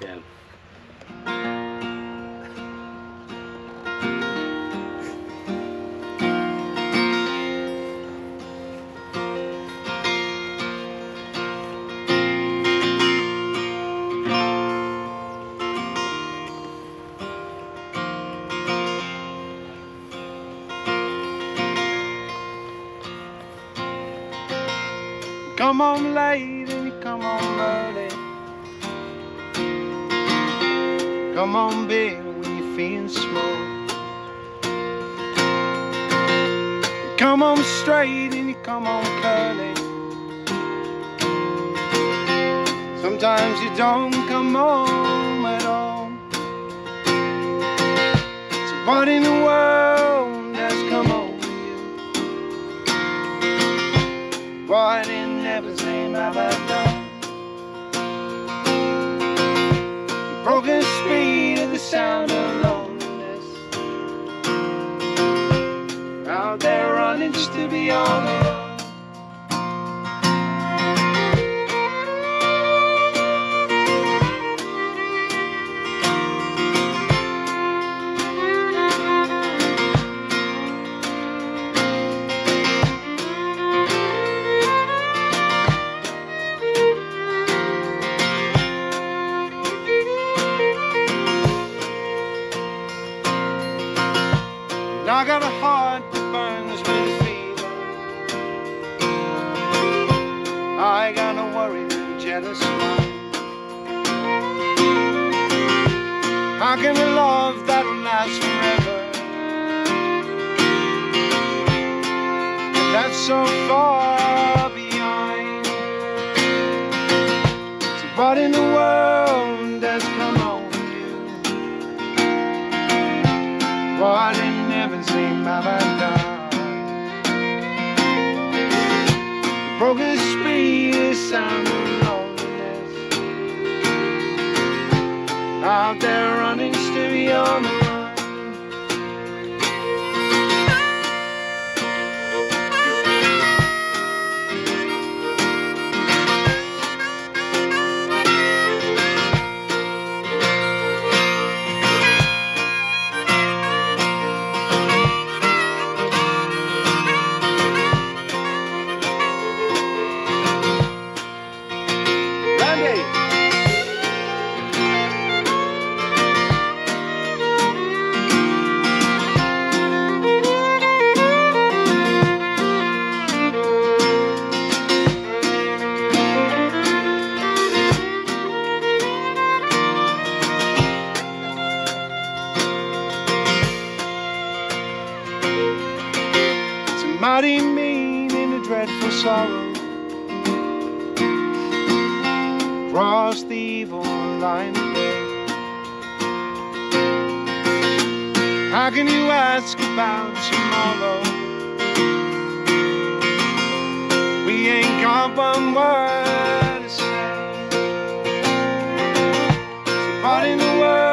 כן. Come home late and you come home early. Come on, big when you're feeling small. You come home straight and you come home curly. Sometimes you don't come home at all. So what in the world has come over you? What in heaven's name have I done? The sound of loneliness. Out there running just to be on How can a love that'll last forever? And that's so far behind. So what in the world has come over you? What in heaven's name have I done? Broken speed beyond the mighty mean in a dreadful sorrow. Cross the evil line today. How can you ask about tomorrow? We ain't got one word to say. What in the world